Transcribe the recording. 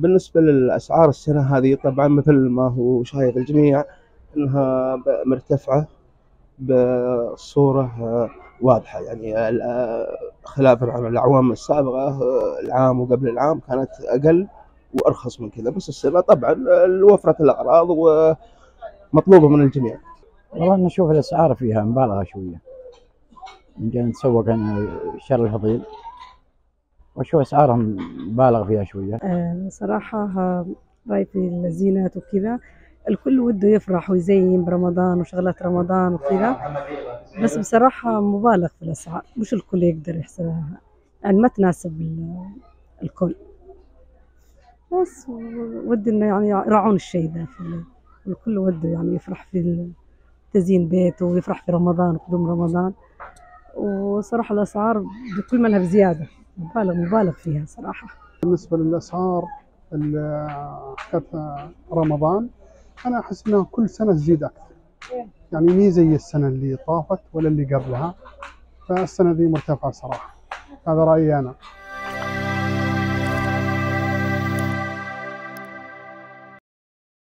بالنسبة للأسعار السنة هذه طبعا مثل ما هو شايف الجميع أنها مرتفعة بصورة واضحة. يعني ال- خلافا عن الأعوام السابقة العام وقبل العام كانت أقل وأرخص من كذا. بس السنة طبعا وفرة الأغراض ومطلوبة من الجميع. والله نشوف الأسعار فيها مبالغة شوية. إن كان نتسوق عن شر الفضيل. واشوف أسعارهم مبالغ فيها شوية؟ آه، صراحة رأي في الزينات وكذا. الكل وده يفرح ويزين برمضان وشغلات رمضان وكذا. بس بصراحة مبالغ في الأسعار. مش الكل يقدر يحسبها. يعني ما تناسب ال- الكل. بس ودي إنه يعني يراعون الشيء ال- الكل وده يعني يفرح في تزيين بيته ويفرح في رمضان وقدوم رمضان. وصراحة الأسعار بكل منها بزيادة مبالغ مبالغ فيها صراحة. بالنسبة للأسعار ال- حقت رمضان أنا أحس إنها كل سنة تزيد أكثر. يعني مي زي السنة اللي طافت ولا اللي قبلها فالسنة دي مرتفعة صراحة. هذا رأيي أنا.